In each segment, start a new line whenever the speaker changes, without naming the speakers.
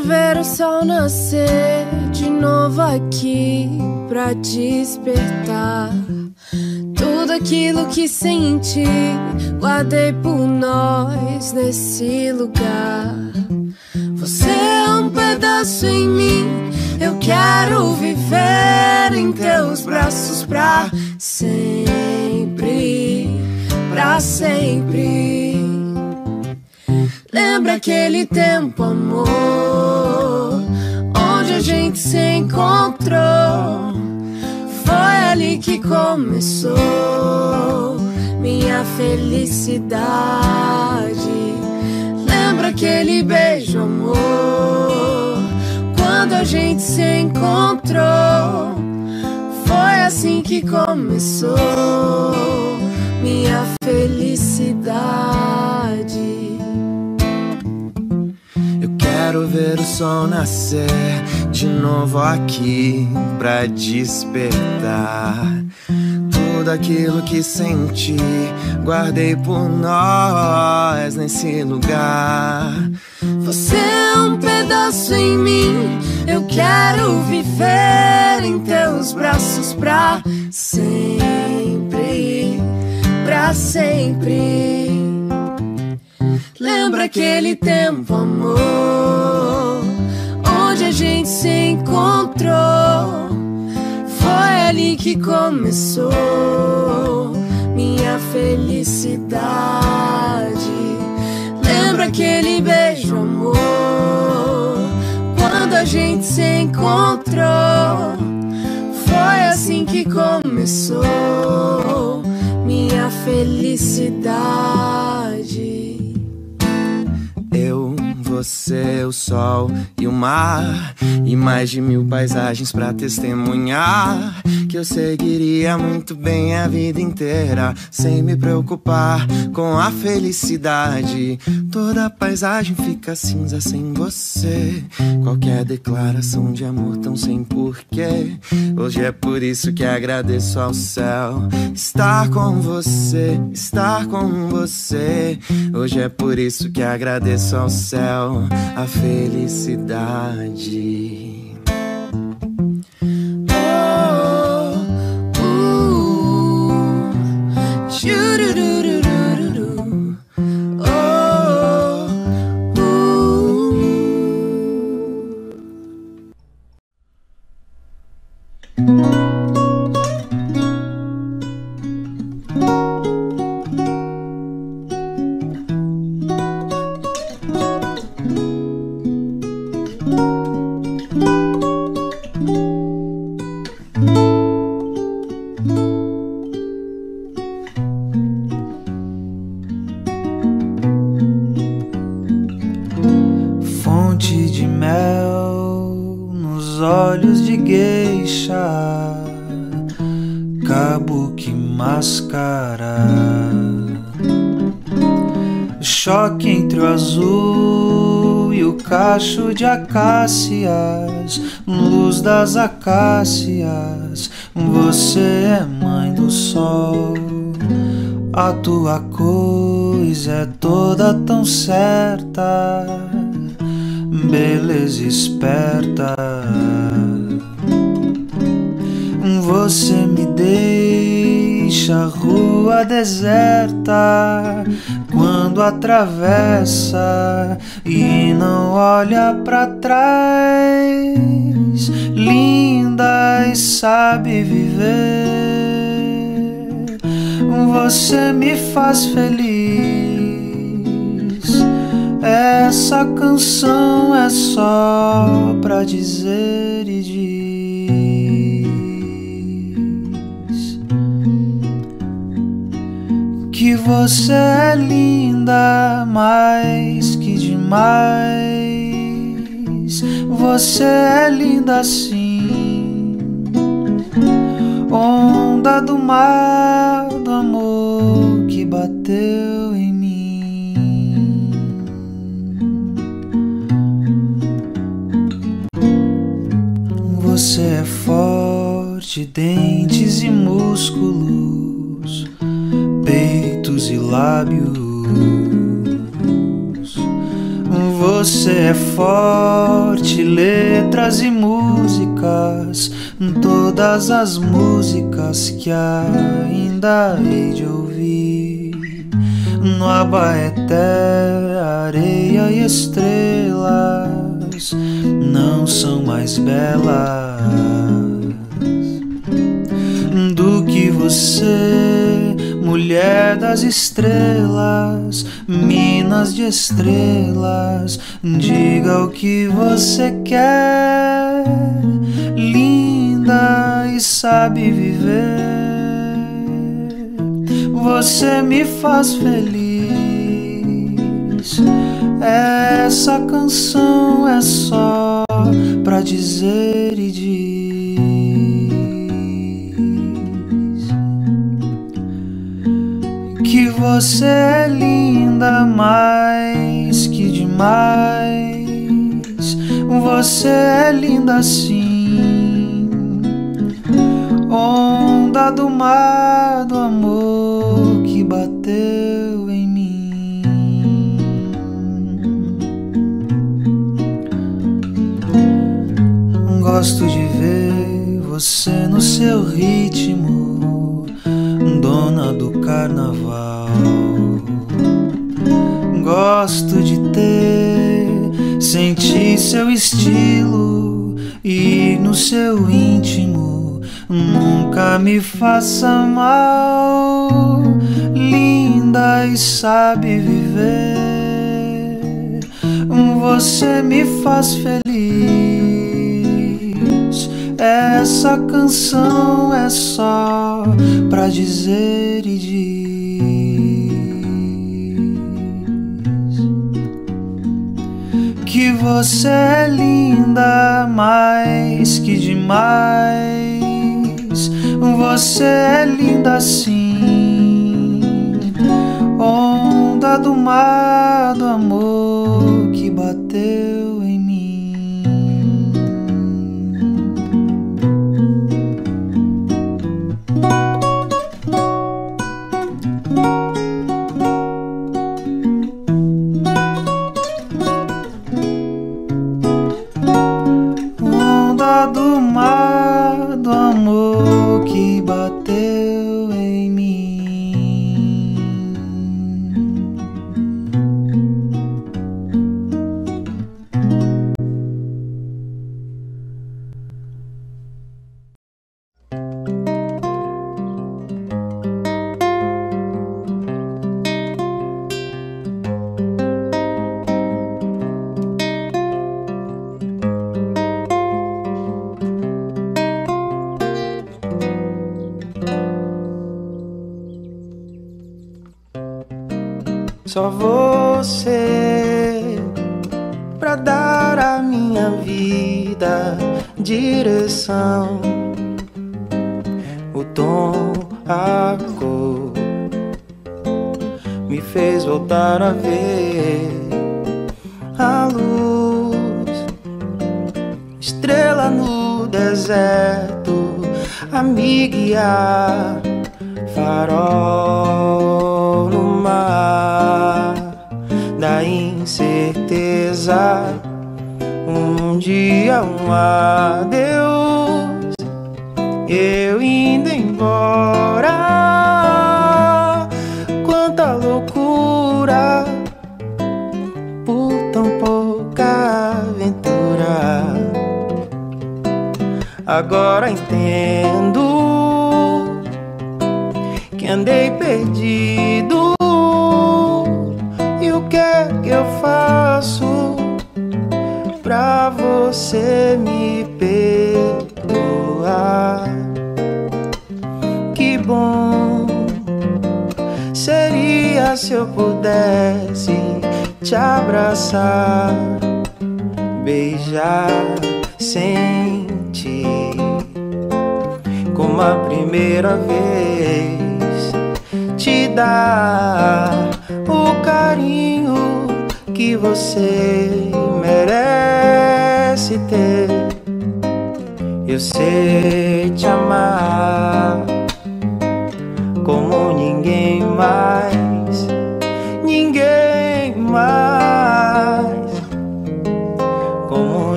ver o sol nascer de novo aqui pra despertar. Tudo aquilo que senti, guardei por nós nesse lugar. Você é um pedaço em mim, eu quero viver em teus braços pra sempre, pra sempre. Lembra aquele tempo, amor, onde a gente se encontrou? Foi ali que começou minha felicidade. Lembra aquele beijo, amor, quando a gente se encontrou? Foi assim que começou minha felicidade.
Quero ver o sol nascer de novo aqui pra despertar. Tudo aquilo que senti, guardei por nós nesse lugar.
Você é um pedaço em mim, eu quero viver em teus braços pra sempre, pra sempre. Lembra aquele tempo, amor, onde a gente se encontrou? Foi ali que começou minha felicidade. Lembra aquele beijo, amor, quando a gente se encontrou? Foi assim que começou minha felicidade.
Você, o sol e o mar E mais de mil paisagens pra testemunhar Que eu seguiria muito bem a vida inteira Sem me preocupar com a felicidade. Toda paisagem fica cinza sem você Qualquer declaração de amor tão sem porquê. Hoje é por isso que agradeço ao céu Estar com você, estar com você. Hoje é por isso que agradeço ao céu a felicidade.
Acácias, luz das acácias. Você é mãe do sol. A tua coisa é toda tão certa, beleza esperta. Você me deixa a rua deserta quando atravessa e não olha pra trás. Linda e sabe viver. Você me faz feliz. Essa canção é só pra dizer e diz que você é linda mais que demais. Você é linda sim, onda do mar do amor que bateu em mim. Você é forte, dentes e músculos, lábios. você é forte, letras e músicas, todas as músicas que ainda hei de ouvir. No Abaeté, areia e estrelas não são mais belas do que você, mulher das estrelas, minas de estrelas. Diga o que você quer, linda e sabe viver. Você me faz feliz. Essa canção é só pra dizer e diz você é linda mais que demais. Você é linda sim, onda do mar do amor que bateu em mim. Gosto de ver você no seu ritmo, dona do carnaval. Gosto de ter, sentir seu estilo e no seu íntimo nunca me faça mal. Linda e sabe viver, você me faz feliz. Essa canção é só pra dizer e diz que você é linda mais que demais. Você é linda sim, onda do mar do amor que bateu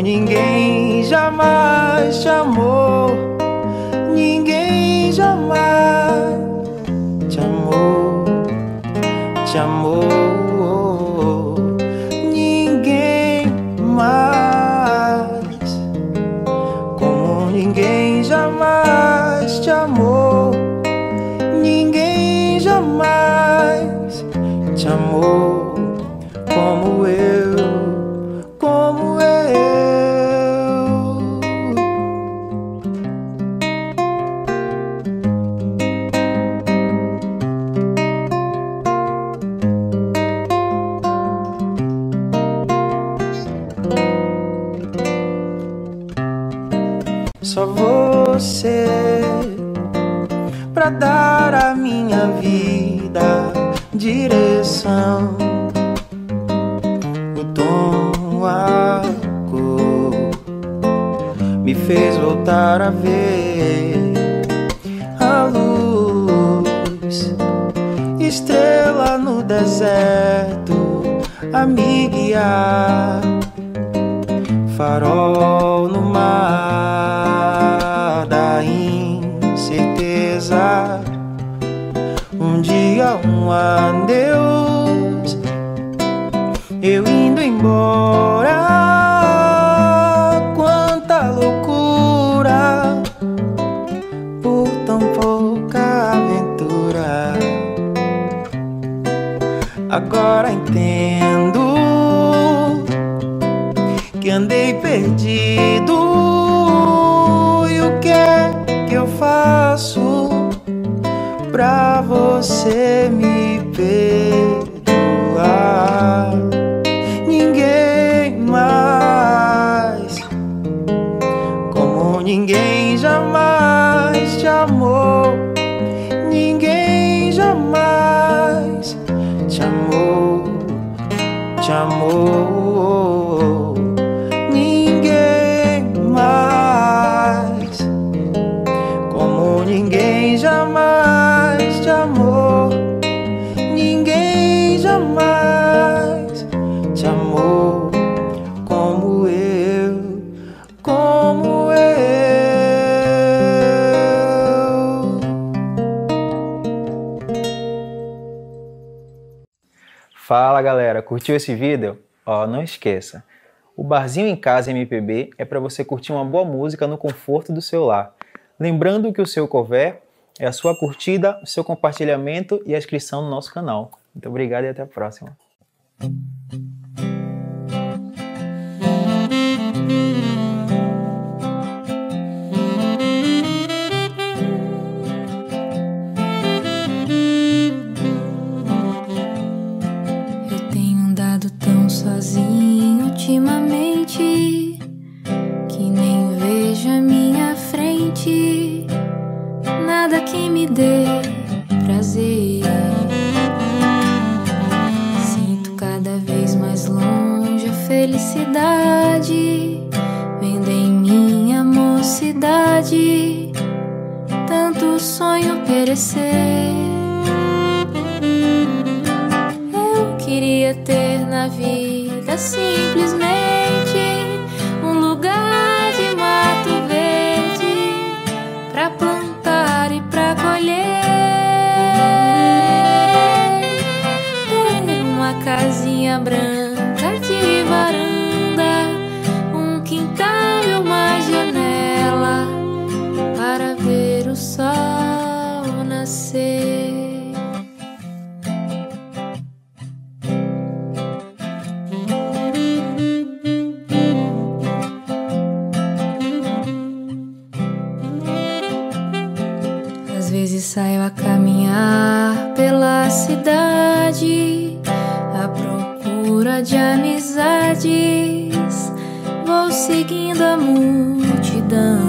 ninguém jamais
te amou, ninguém jamais te amou, te amou. Fez voltar a ver a luz, estrela no deserto, a me guiar farol no mar da incerteza. Um dia, um adeus, eu indo embora. Agora entendo que andei perdido e o que é que eu faço pra você me perdoar?
Fala galera, curtiu esse vídeo? Ó, não esqueça, o Barzinho em Casa MPB é para você curtir uma boa música no conforto do seu lar. Lembrando que o seu cover é a sua curtida, o seu compartilhamento e a inscrição no nosso canal. Muito obrigado e até a próxima.
Nada que me dê prazer. Sinto cada vez mais longe a felicidade vendo em minha mocidade tanto sonho perecer. Eu queria ter na vida simplesmente casinha multidão,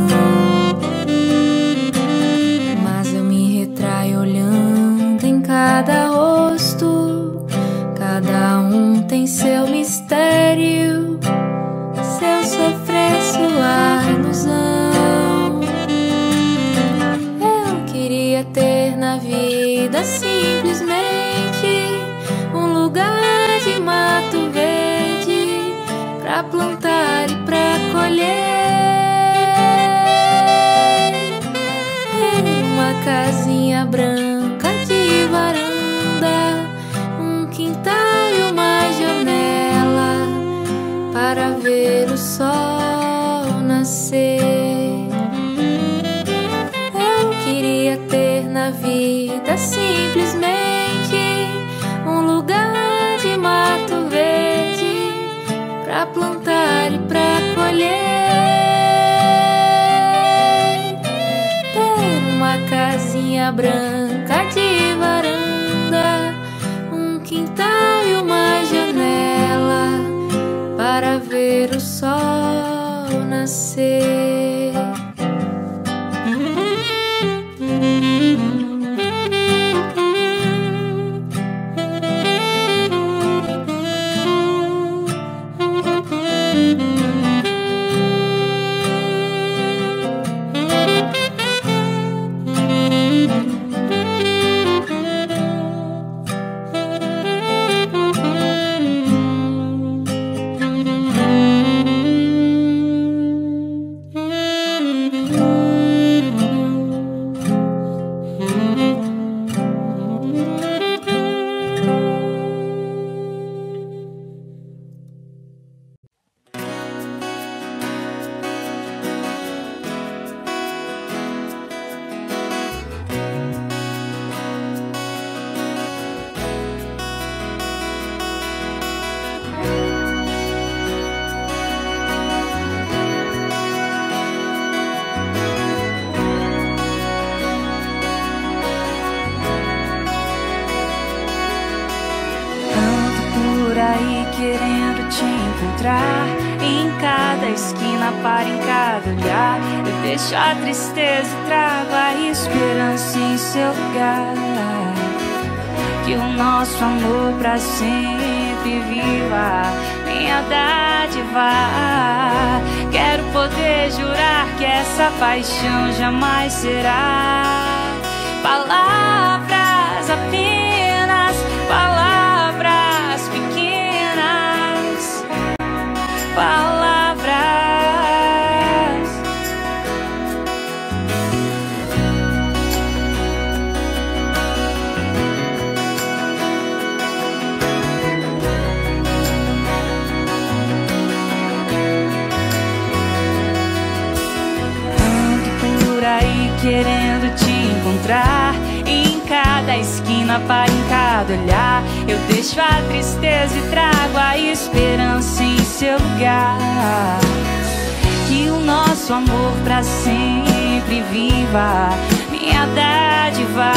cada
olhar. Eu deixo a tristeza e trago a esperança em seu lugar. Que o nosso amor pra sempre viva. Minha dádiva.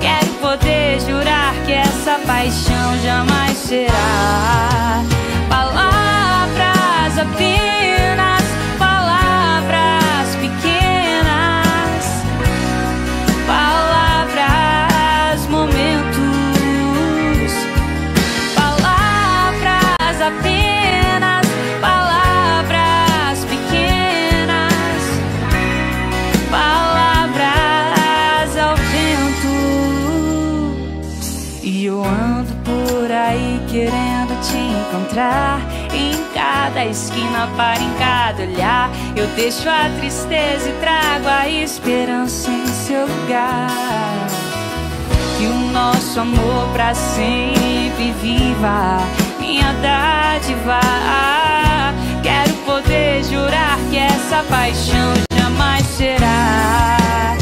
Quero poder jurar que essa paixão jamais será. Palavras apenas, encontrar. Em cada esquina, para em cada olhar. Eu deixo a tristeza e trago a esperança em seu lugar. Que o nosso amor pra sempre viva. Minha dádiva. Quero poder jurar que essa paixão jamais será.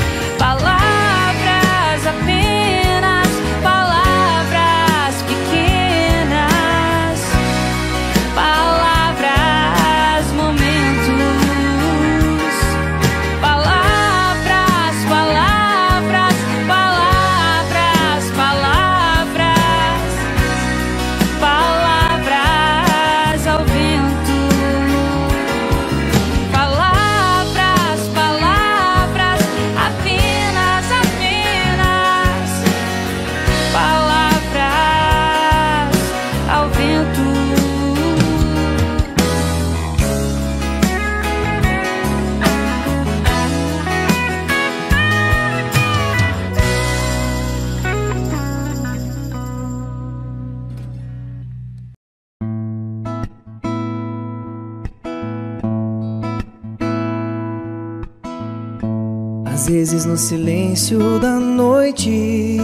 No silêncio da noite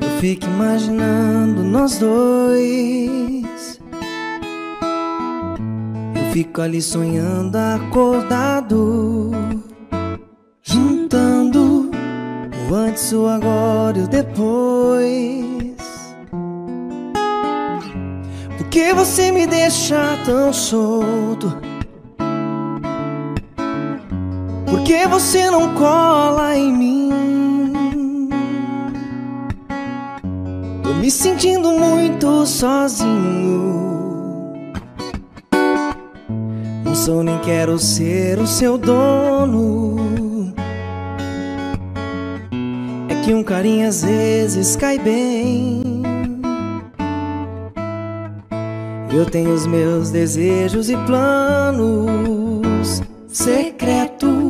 Eu fico imaginando nós dois Eu fico ali sonhando acordado
antes, o agora e o depois. Por que você me deixa tão solto? Por que você não cola em mim? Tô me sentindo muito sozinho. Não sou nem quero ser o seu dono. É que um carinho às vezes cai bem. Eu tenho os meus desejos e planos secretos.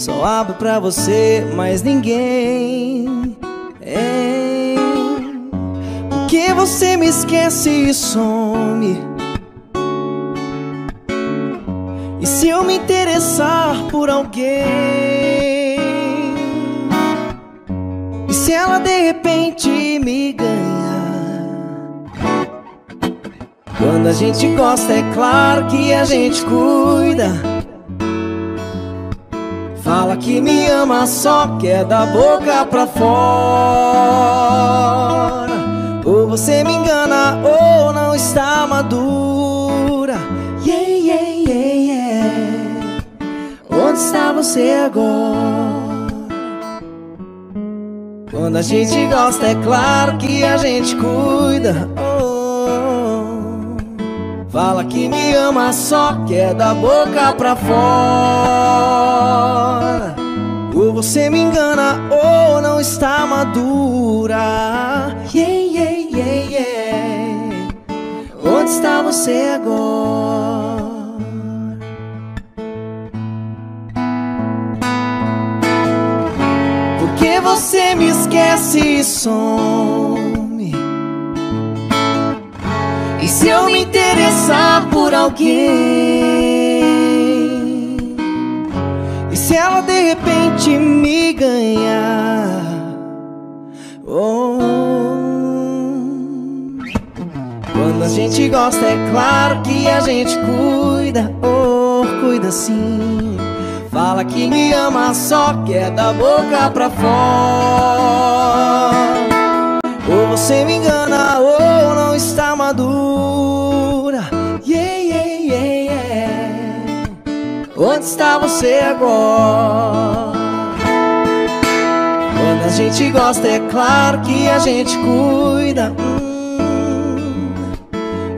Só abro pra você, mas ninguém. Hein? Por que você me esquece e some? E se eu me interessar por alguém? E se ela de repente me ganhar? Quando a gente gosta, é claro que a gente cuida. Fala que me ama, só quer da boca pra fora. Ou você me engana, ou não está madura. Yeah, yeah, yeah, yeah. Onde está você agora? Quando a gente gosta, é claro que a gente cuida. Oh. Fala que me ama, só quer da boca pra fora. Ou você me engana, ou não está madura. Yeah, yeah, yeah, yeah. Onde está você agora? Por que você me esquece e se eu me interessar por alguém? E se ela de repente me ganhar? Oh. Quando a gente gosta, é claro que a gente cuida, oh, cuida sim. Fala que me ama, só quer da boca pra fora. Ou você me engana, ou não está madura. Onde está você agora? Quando a gente gosta, é claro que a gente cuida. Hum.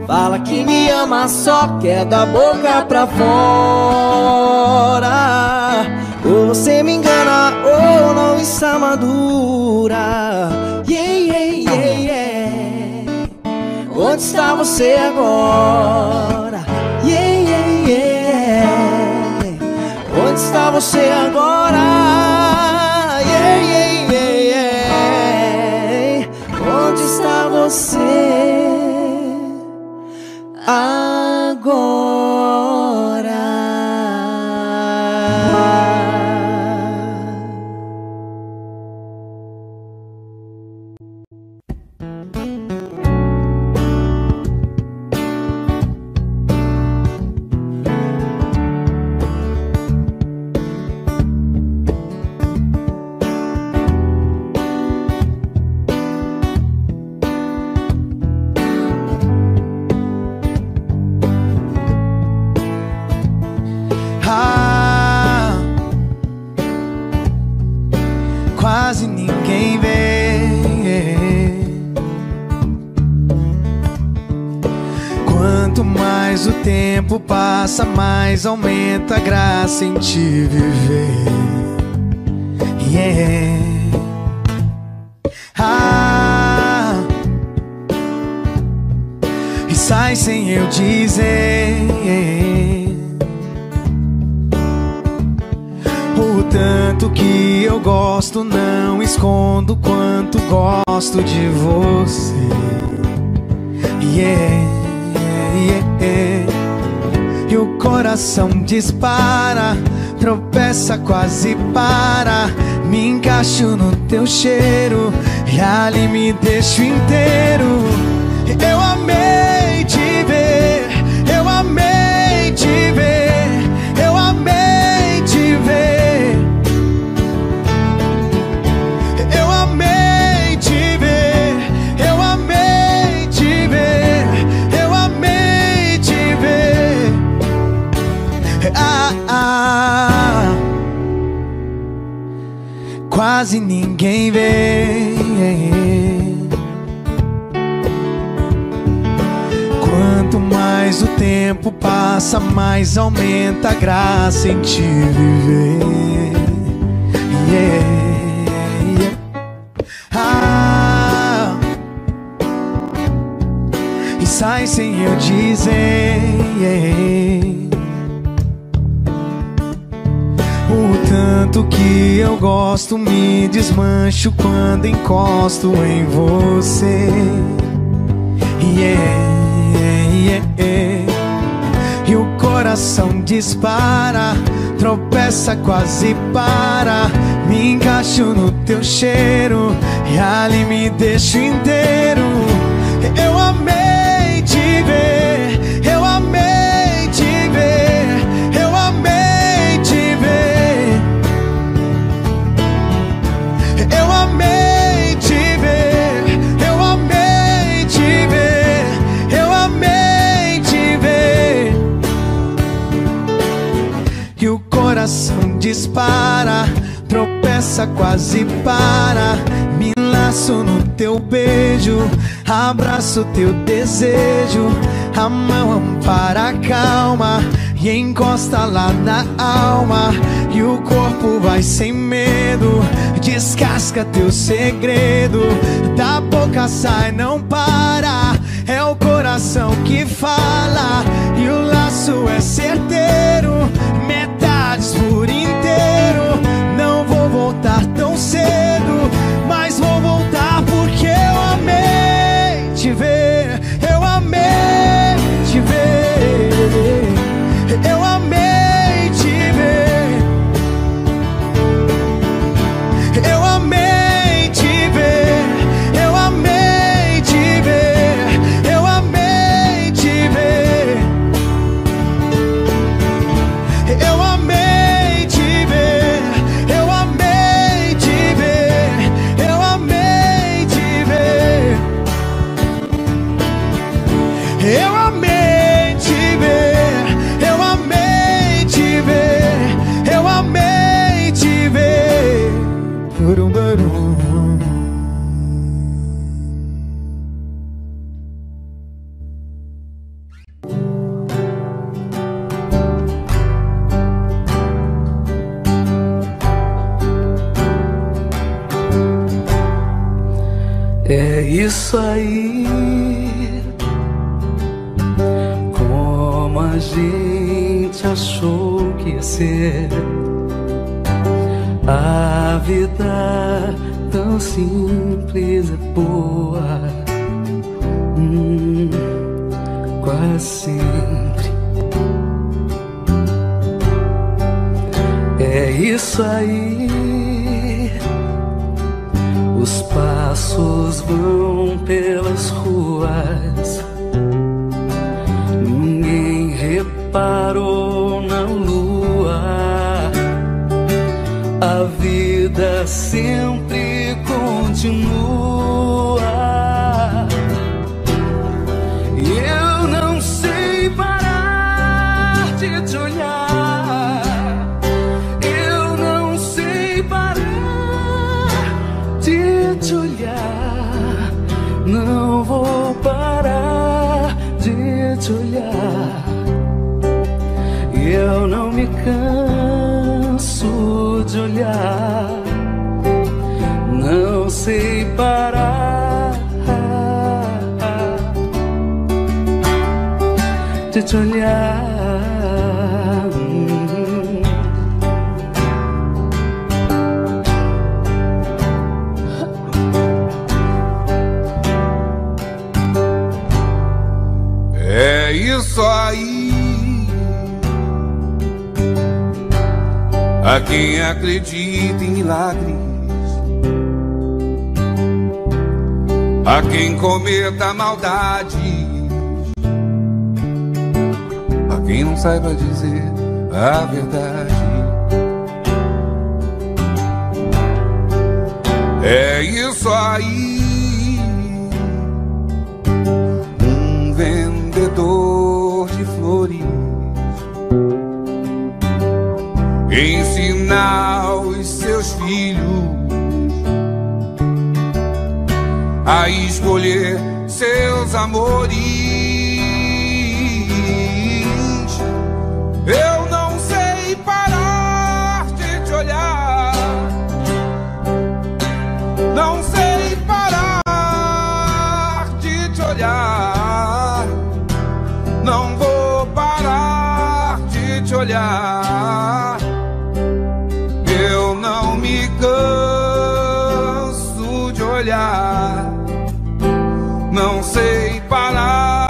Fala que me ama, só quer da boca pra fora. Ou você me engana, ou não está madura. Yeah, yeah, yeah, yeah. Onde está você agora? Onde está você agora? Yeah, yeah, yeah. Onde está você agora?
Passa, mais aumenta a graça em te viver. Yeah. Ah, e sai sem eu dizer. O tanto que eu gosto, não escondo quanto gosto de você. Yeah, yeah, yeah. Coração dispara, tropeça, quase para. Me encaixo no teu cheiro e ali me deixo inteiro. Eu amei te quase ninguém vê. Quanto mais o tempo passa, mais aumenta a graça em te viver. Yeah, yeah. Ah, e sai sem eu dizer. Yeah. O tanto que eu gosto me desmancho quando encosto em você. Yeah, yeah, yeah. E o coração dispara, tropeça, quase para. Me encaixo no teu cheiro e ali me deixo inteiro. Eu amei te ver, dispara, tropeça, quase para. Me laço no teu beijo, abraço teu desejo. A mão ampara a calma e encosta lá na alma. E o corpo vai sem medo, descasca teu segredo. Da boca sai, não para. É o coração que fala e o laço é certeiro. Metades por inteiro. Não vou voltar tão cedo,
quem não saiba dizer a verdade. É isso aí, um vendedor de flores ensinar os seus filhos a escolher seus amores. parar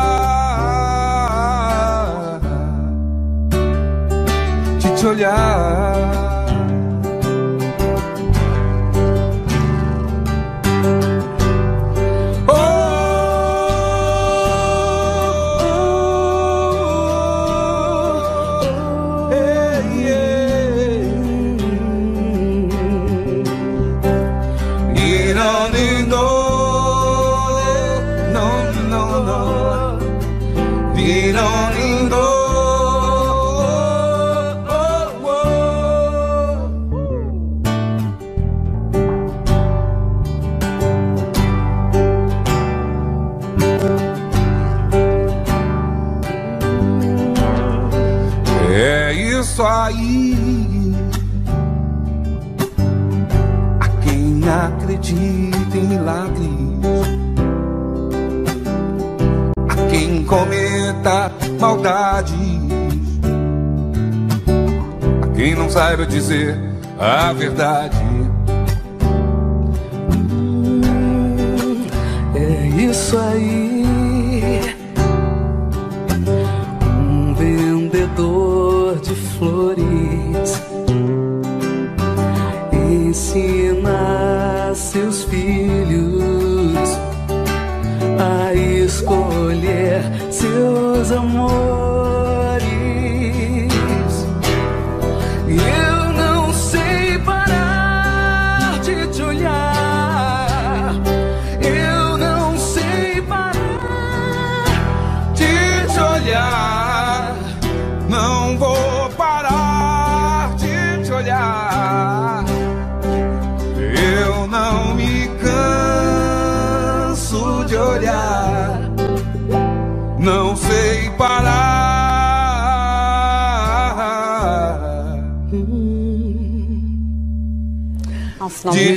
de te olhar. acredita em milagres. A quem cometa maldades. A quem não saiba dizer a verdade.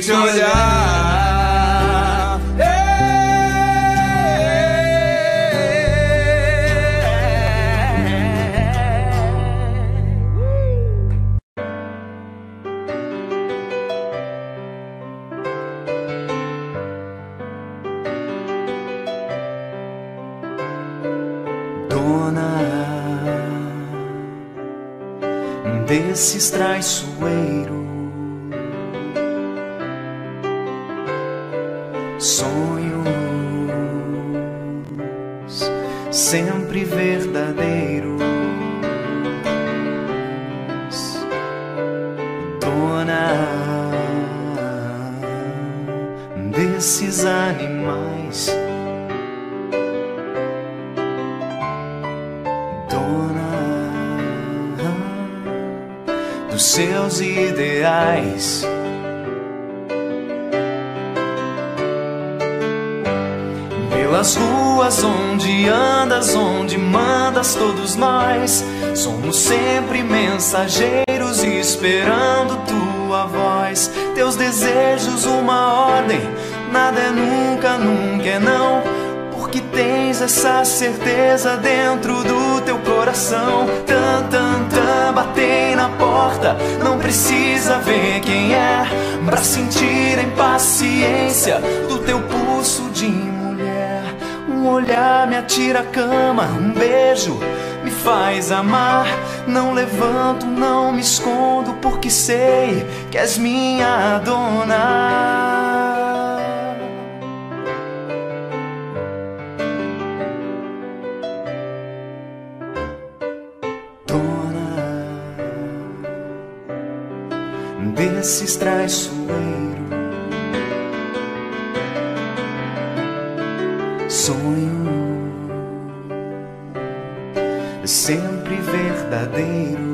Cho consciência do teu pulso de mulher. Um olhar me atira a cama, um beijo me faz amar. Não levanto, não me escondo, porque sei que és minha dona. Dona desses traiçoeiros. sonho. É sempre verdadeiros,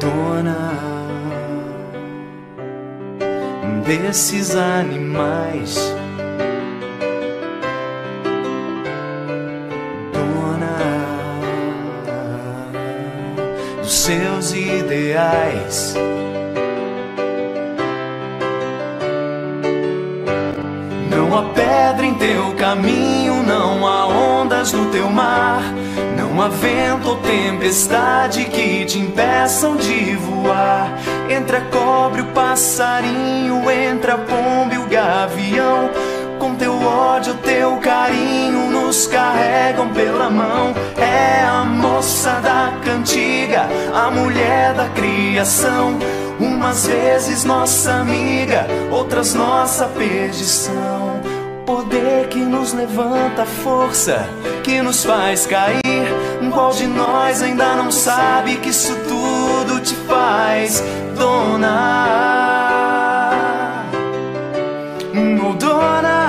dona desses animais, dona dos seus ideais. Teu caminho, não há ondas no teu mar. Não há vento ou tempestade que te impeçam de voar. Entre a cobra e o passarinho, entre a pomba e o gavião. Com teu ódio, teu carinho, nos carregam pela mão. É a moça da cantiga, a mulher da criação. Umas vezes nossa amiga, outras nossa perdição. Nos levanta, força que nos faz cair. Qual de nós ainda não sabe que isso tudo te faz dona? Oh, dona,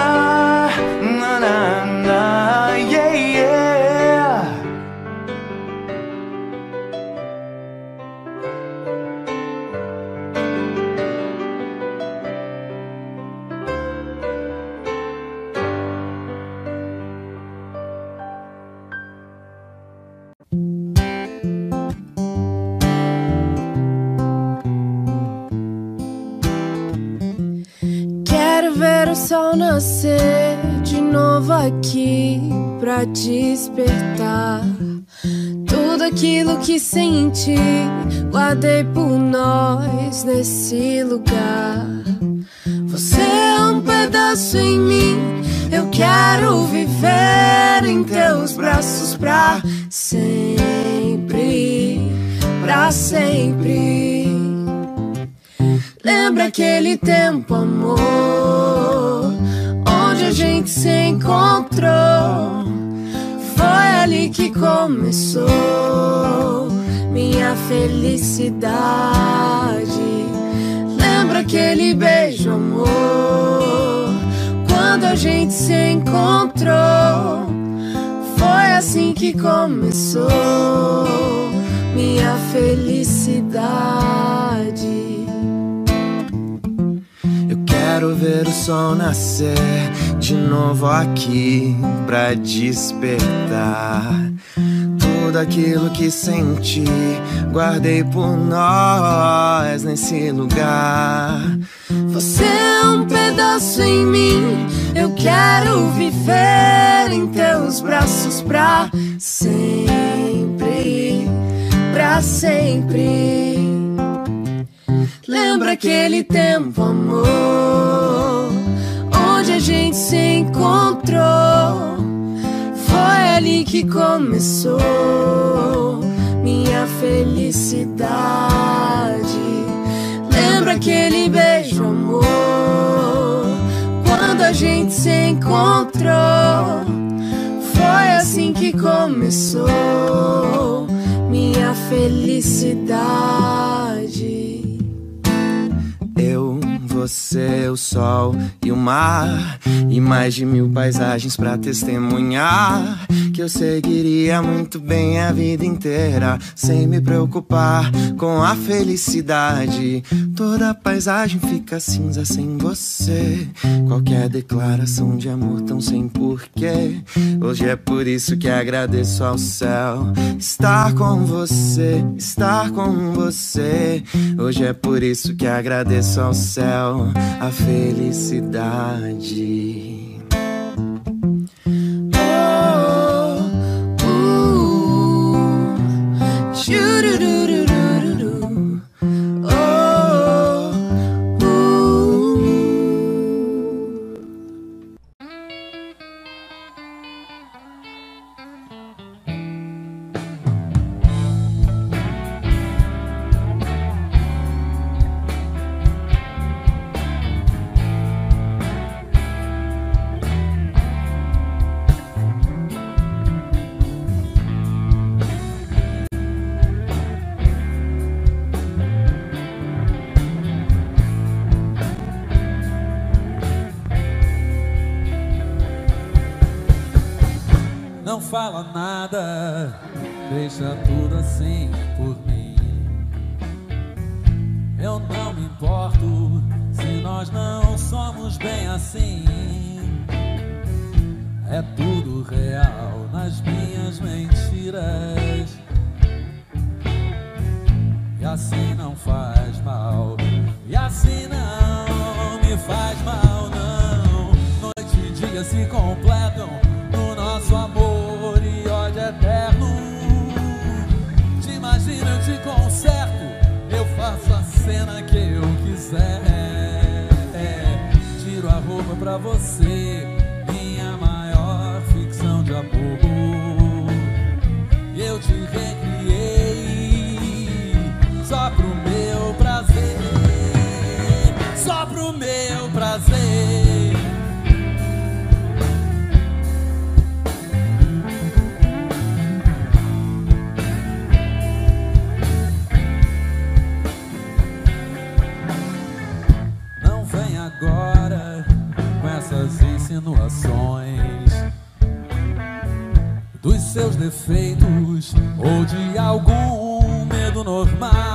despertar tudo aquilo que senti. Guardei por nós nesse lugar. Você é um pedaço em mim. Eu quero viver em teus braços pra sempre, pra sempre. Lembra aquele tempo, amor, onde a gente se encontrou? Foi ali que começou minha felicidade. Lembra aquele beijo, amor, quando a gente se encontrou? Foi assim que começou minha felicidade.
Eu quero ver o sol nascer de novo aqui pra despertar. Tudo aquilo que senti, guardei por nós nesse lugar.
Você é um pedaço em mim. Eu quero viver em teus braços pra sempre, pra sempre. Lembra aquele tempo, amor, gente se encontrou? Foi ali que começou minha felicidade. Lembra aquele beijo, amor, quando a gente se encontrou? Foi assim que começou minha felicidade.
Você, o sol e o mar E mais de mil paisagens pra testemunhar Que eu seguiria muito bem a vida inteira Sem me preocupar com a felicidade. Toda paisagem fica cinza sem você Qualquer declaração de amor tão sem porquê. Hoje é por isso que agradeço ao céu Estar com você, estar com você. Hoje é por isso que agradeço ao céu a felicidade.
Oh, uh,
fala nada, deixa tudo assim por mim. Eu não me importo se nós não somos bem assim. É tudo real nas minhas mentiras. E assim não faz mal. E assim não me faz mal, não. Noite e dia se completam no nosso amor faço a cena que eu quiser. Tiro a roupa pra você, minha maior ficção de amor. Eu te recriei seus defeitos ou de algum medo normal.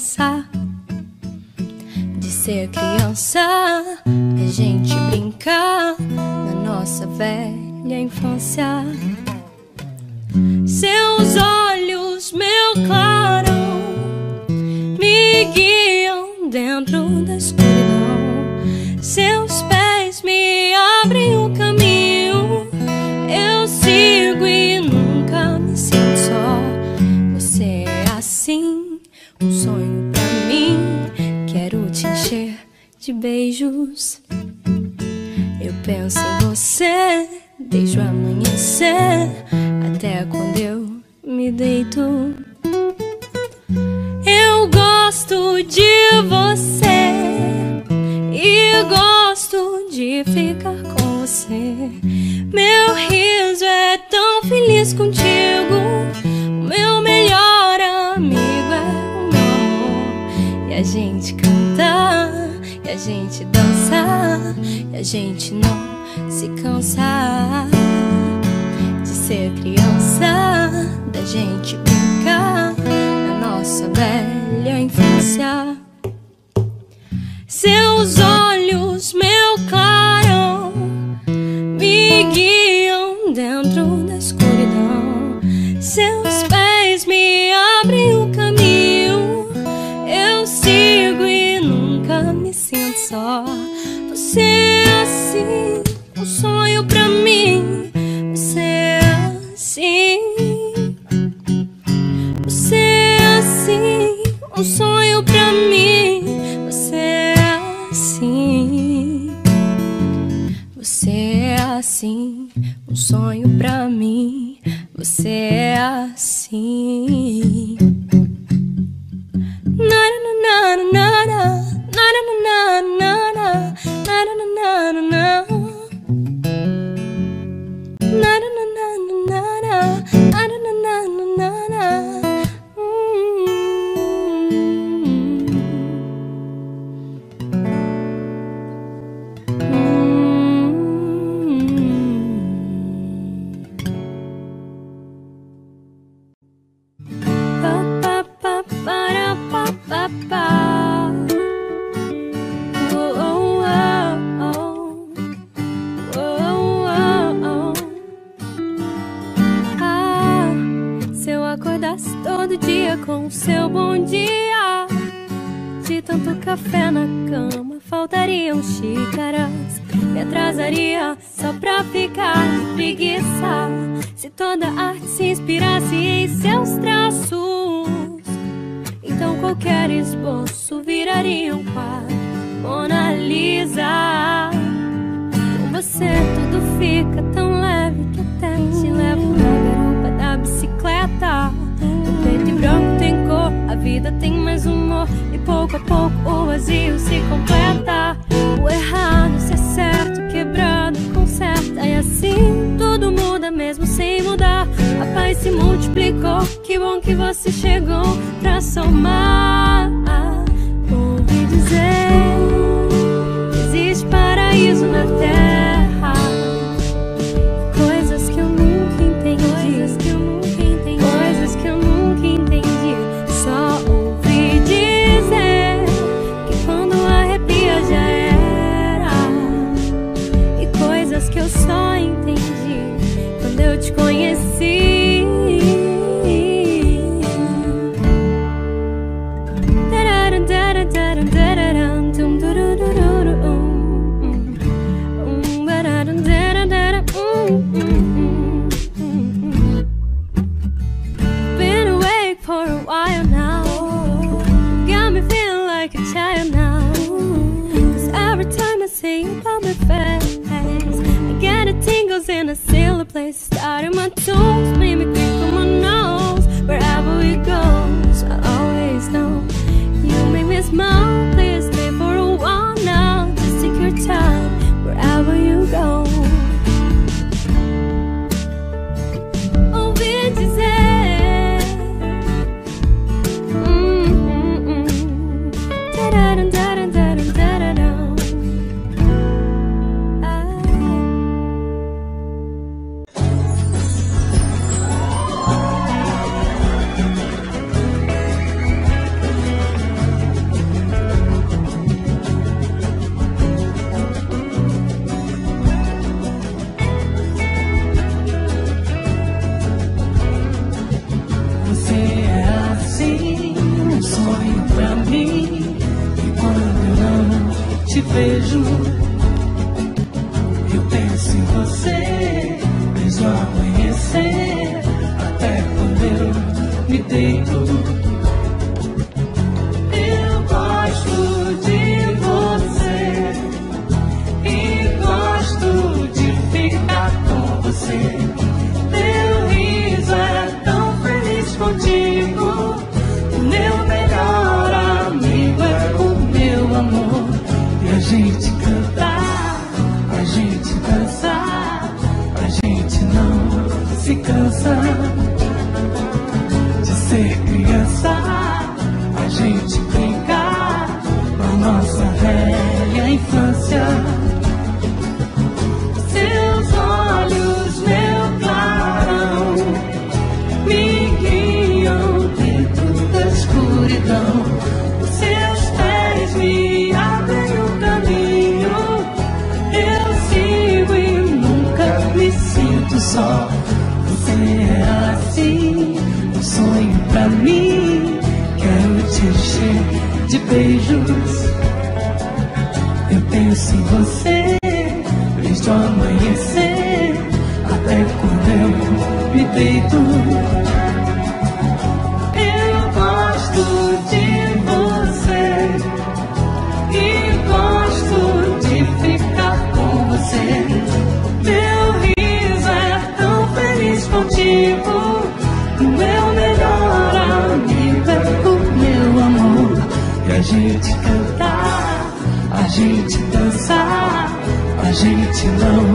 Cansa de ser criança. A gente brinca na nossa velha infância. Seus olhos, meu clarão, me guiam dentro da escuridão. Seus pés me beijos. Eu penso em você desde o amanhecer até quando eu me deito. Eu gosto de você e gosto de ficar com você. Meu riso é tão feliz contigo. Gente dança e a gente não se cansa de ser criança, da gente sonho pra mim. Você é assim. Nara, nara, nara, nara, nara, nara, nara, nara, nara. Nara, com seu bom dia, de tanto café na cama, faltariam xícaras. Me atrasaria só pra ficar de preguiça. Se toda arte se inspirasse em seus traços, então qualquer esboço viraria um quadro. Mona Lisa. Com você tudo fica tão leve que até te levo na garupa da bicicleta. Branco tem cor, a vida tem mais humor. E pouco a pouco o vazio se completa. O errado se acerta, o quebrado conserta. E assim tudo muda mesmo sem mudar. A paz se multiplicou, que bom que você chegou pra somar. Ouvi dizer
gente dançar, a gente não se cansa beijo. alone.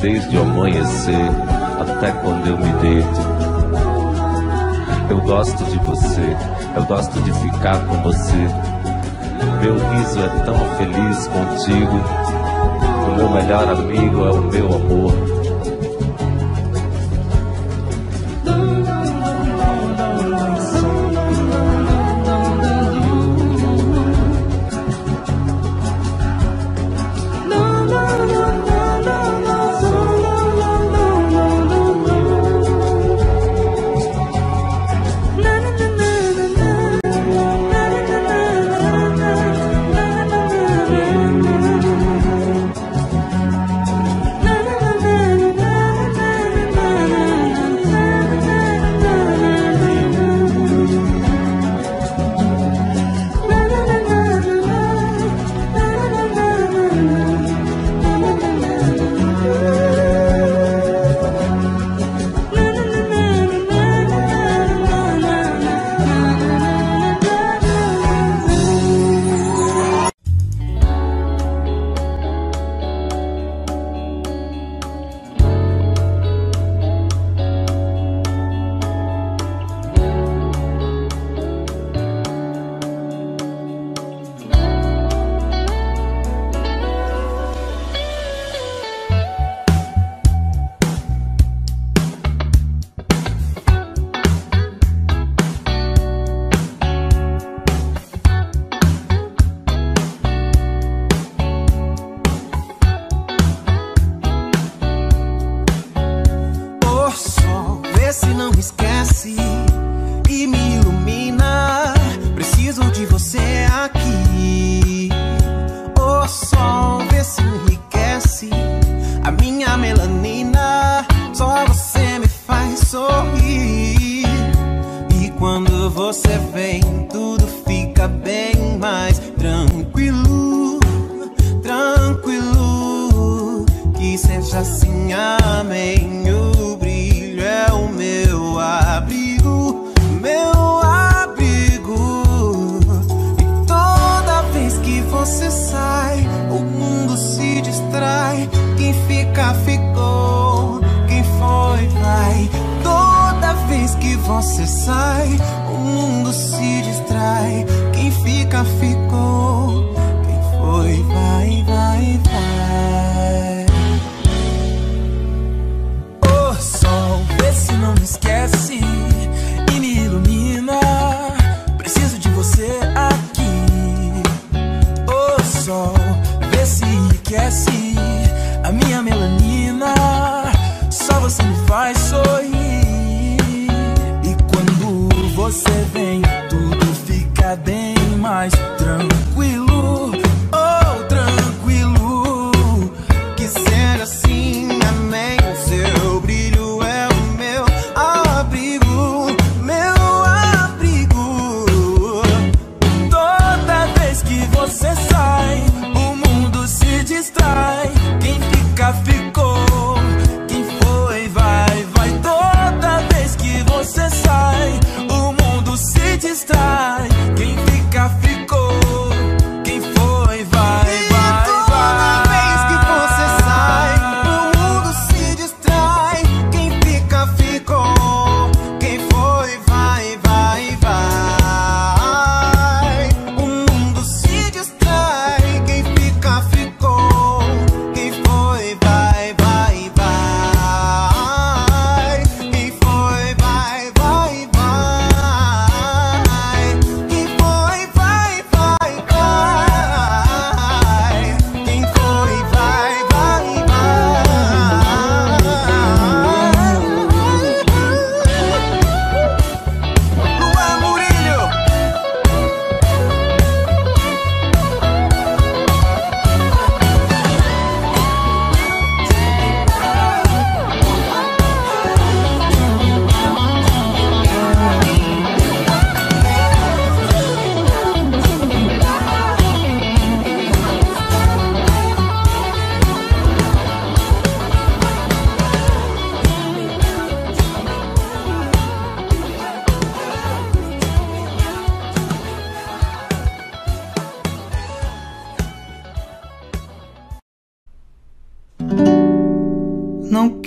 desde o amanhecer até quando eu me deito. Eu gosto de você, eu
gosto de ficar com você. Meu riso é tão feliz contigo. O meu melhor amigo é o meu amor.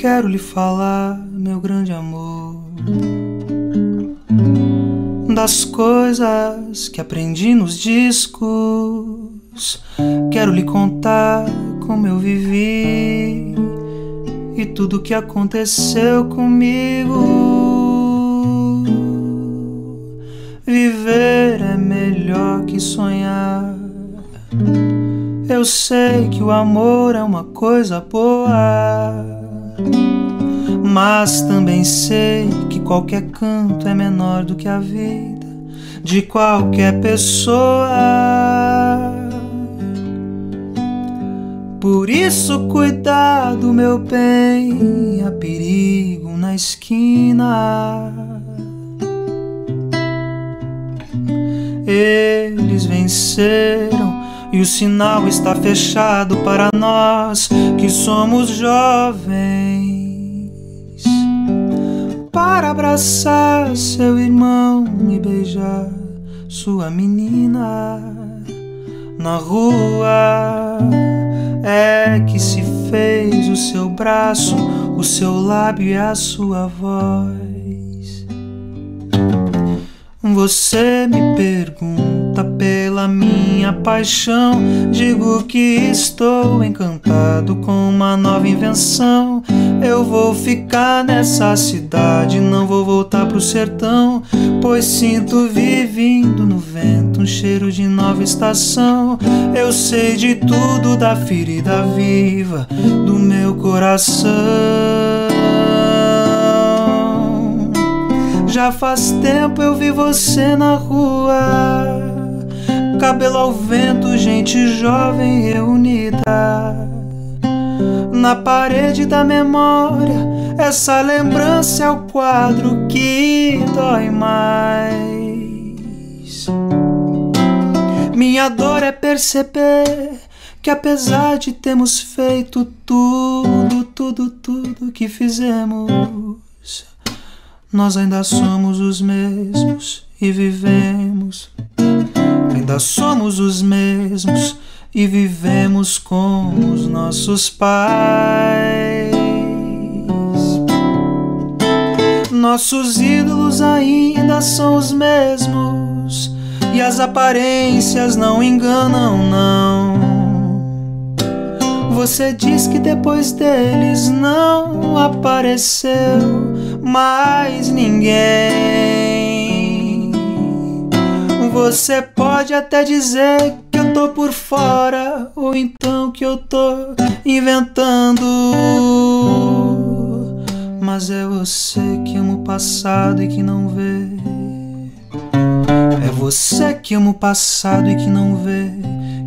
Quero lhe falar, meu grande amor, das coisas que aprendi nos discos. Quero lhe contar como eu vivi e tudo que aconteceu comigo. Viver é melhor que sonhar. Eu sei que o amor é uma coisa boa, mas também sei que qualquer canto é menor do que a vida de qualquer pessoa. Por isso, cuidado, meu bem, há perigo na esquina. Eles venceram e o sinal está fechado para nós que somos jovens. Para abraçar seu irmão e beijar sua menina na rua. É que se fez o seu braço, o seu lábio e a sua voz. Você me pergunta pela minha paixão. Digo que estou encantado com uma nova invenção. Eu vou ficar nessa cidade, não vou voltar pro sertão. Pois sinto vivindo no vento um cheiro de nova estação. Eu sei de tudo da ferida viva do meu coração. Já faz tempo eu vi você na rua, cabelo ao vento, gente jovem reunida. Na parede da memória, essa lembrança é o quadro que dói mais. Minha dor é perceber que apesar de termos feito tudo, tudo, tudo que fizemos, nós ainda somos os mesmos e vivemos. Ainda somos os mesmos e vivemos com os nossos pais. Nossos ídolos ainda são os mesmos e as aparências não enganam, não. Você diz que depois deles não apareceu mais ninguém. Você pode até dizer que eu tô por fora, ou então que eu tô inventando. Mas é você que ama o passado e que não vê Você que ama o passado e que não vê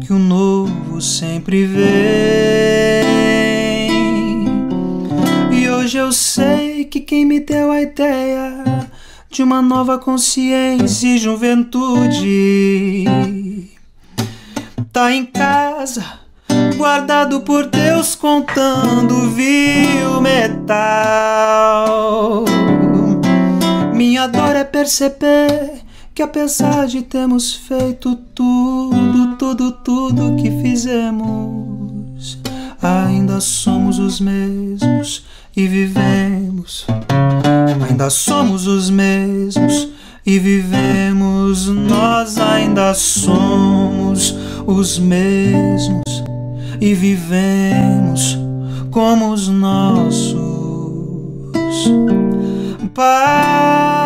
que o novo sempre vem. E hoje eu sei que quem me deu a ideia de uma nova consciência e juventude tá em casa, guardado por Deus, contando vil metal. Minha dor é perceber que apesar de termos feito tudo, tudo, tudo que fizemos, ainda somos os mesmos e vivemos. Ainda somos os mesmos e vivemos. Nós ainda somos os mesmos e vivemos como os nossos pais.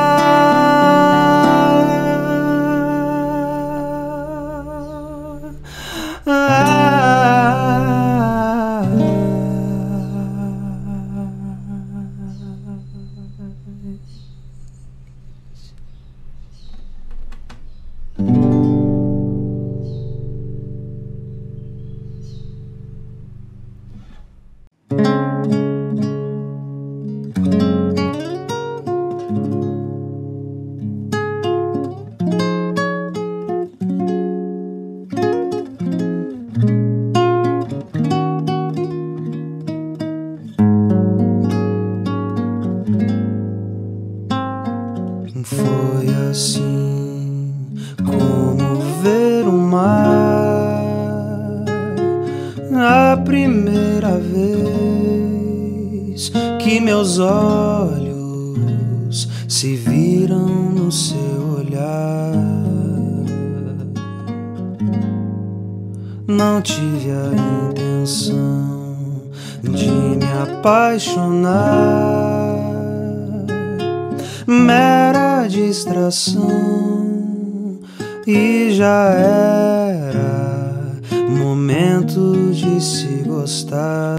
E já era momento de se gostar.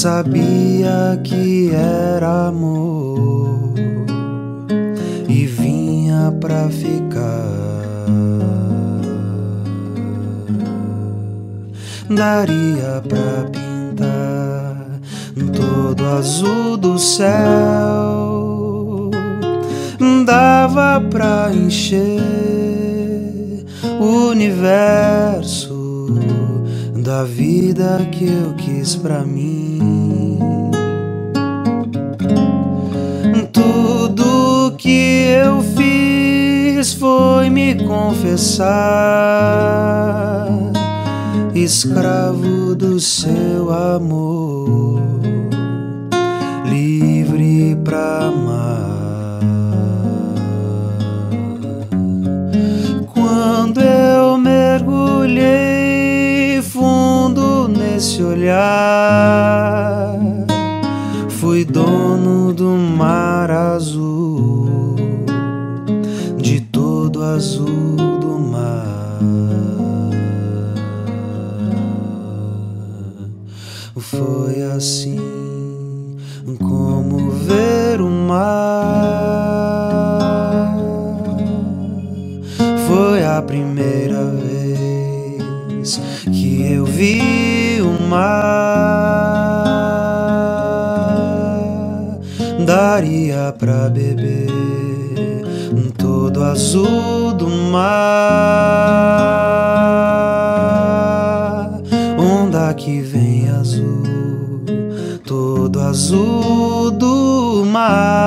Sabia que era amor e vinha pra ficar. Daria pra pintar todo azul do céu, dava pra encher o universo da vida que eu quis pra mim. Tudo que eu fiz foi me confessar, escravo do seu amor, livre pra amar. Quando eu mergulhei esse olhar. Fui dono do mar azul, de todo azul do mar. Foi assim como ver o mar. Foi a primeira vez que eu vi mar daria pra beber todo azul do mar, onda que vem azul, todo azul do mar.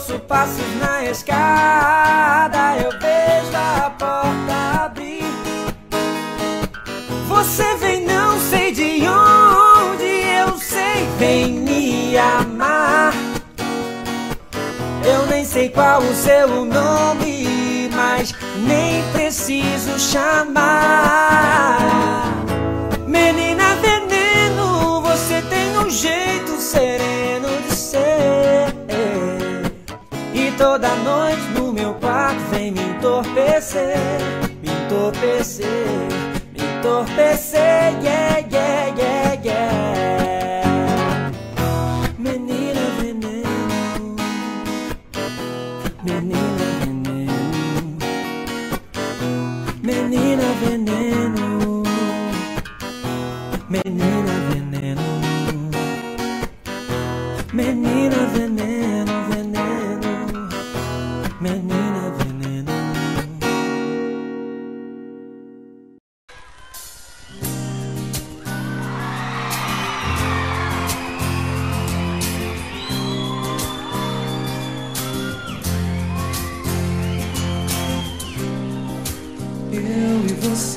Ouço passos na escada, eu vejo a porta abrir. Você vem, não sei de onde, eu sei, vem me amar. Eu nem sei qual o seu nome, mas nem preciso chamar. Menina veneno, você tem um jeito sereno toda noite no meu quarto vem me entorpecer, me entorpecer, me entorpecer, yeah, yeah, yeah, yeah. Menina veneno, menina veneno, menina veneno, menina veneno,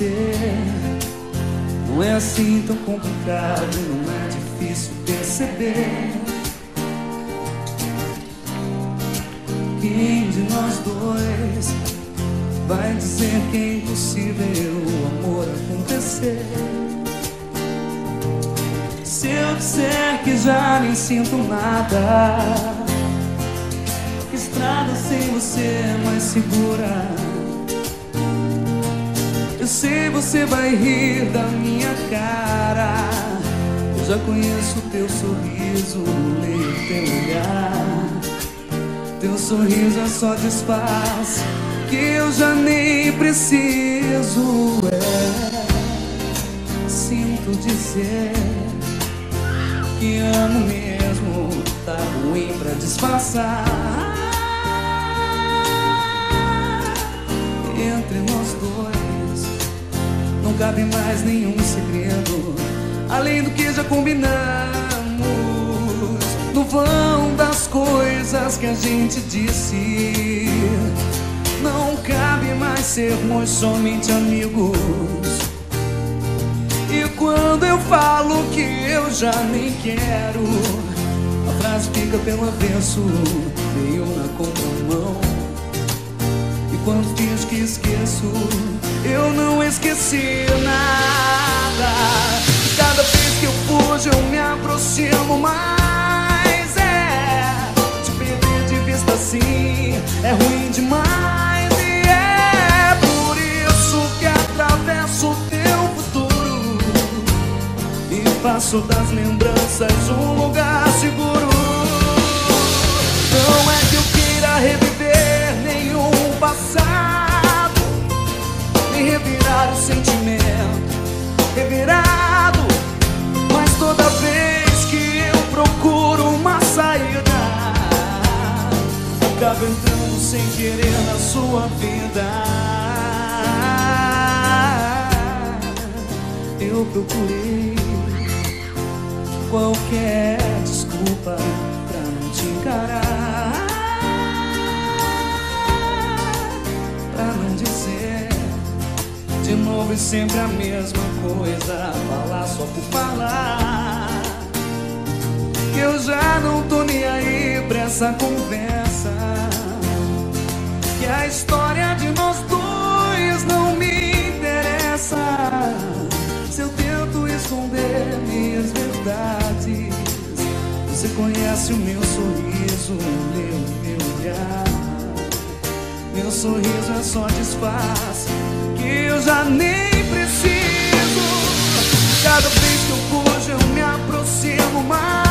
e você Não é assim tão complicado Não é difícil perceber. Quem de nós dois Vai dizer que é impossível o amor acontecer? Se eu disser que já nem sinto nada Estrada sem você é mais segura eu sei você vai rir da minha cara. Eu já conheço teu sorriso, leio teu olhar. Teu sorriso é só disfarce que eu já nem preciso. É, sinto dizer que amo mesmo, tá ruim pra disfarçar. Entre nós não cabe mais nenhum segredo. Além do que já combinamos No vão das coisas que a gente disse Não cabe mais sermos somente amigos. E quando eu falo que eu já nem quero A frase fica pelo avesso Veio na contramão E quando fiz que esqueço eu não esqueci nada. Cada vez que eu fujo, eu me aproximo mais. É, te perder de vista assim é ruim demais. E é por isso que atravesso teu futuro e faço das lembranças um lugar seguro. Não é revirar os sentimento revirado. Mas toda vez que eu procuro uma saída, acabo entrando sem querer na sua vida. Eu procurei qualquer desculpa pra te encarar. Novo e sempre a mesma coisa. Falar só por falar. Que eu já não tô nem aí pra essa conversa. Que a história de nós dois não me interessa. Se eu tento esconder minhas verdades, você conhece o meu sorriso, o meu, meu olhar. Meu sorriso é só disfarce eu já nem preciso. Cada vez que eu fujo, eu me aproximo mais.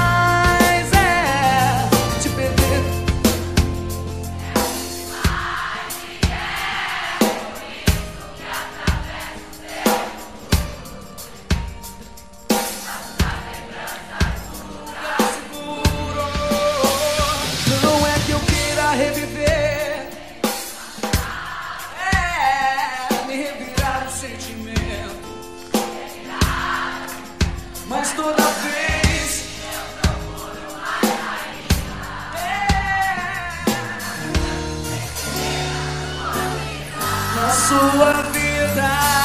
Sua vida.